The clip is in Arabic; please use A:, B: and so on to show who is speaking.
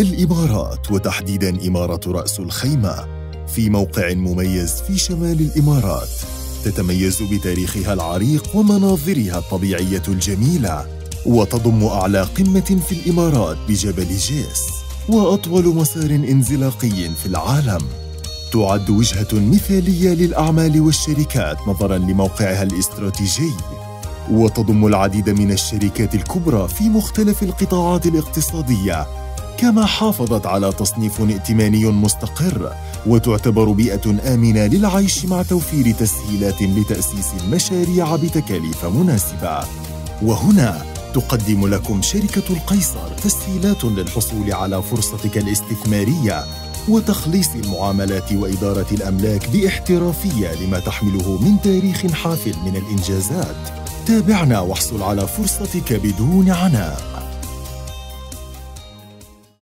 A: الإمارات وتحديدا إمارة رأس الخيمة في موقع مميز في شمال الإمارات تتميز بتاريخها العريق ومناظرها الطبيعية الجميلة وتضم أعلى قمة في الإمارات بجبل جيس وأطول مسار انزلاقي في العالم. تعد وجهة مثالية للأعمال والشركات نظراً لموقعها الاستراتيجي وتضم العديد من الشركات الكبرى في مختلف القطاعات الاقتصادية كما حافظت على تصنيف ائتماني مستقر وتعتبر بيئة آمنة للعيش مع توفير تسهيلات لتأسيس المشاريع بتكاليف مناسبة. وهنا تقدم لكم شركة القيصر تسهيلات للحصول على فرصتك الاستثمارية وتخليص المعاملات وإدارة الأملاك باحترافية لما تحمله من تاريخ حافل من الإنجازات. تابعنا واحصل على فرصتك بدون عناء.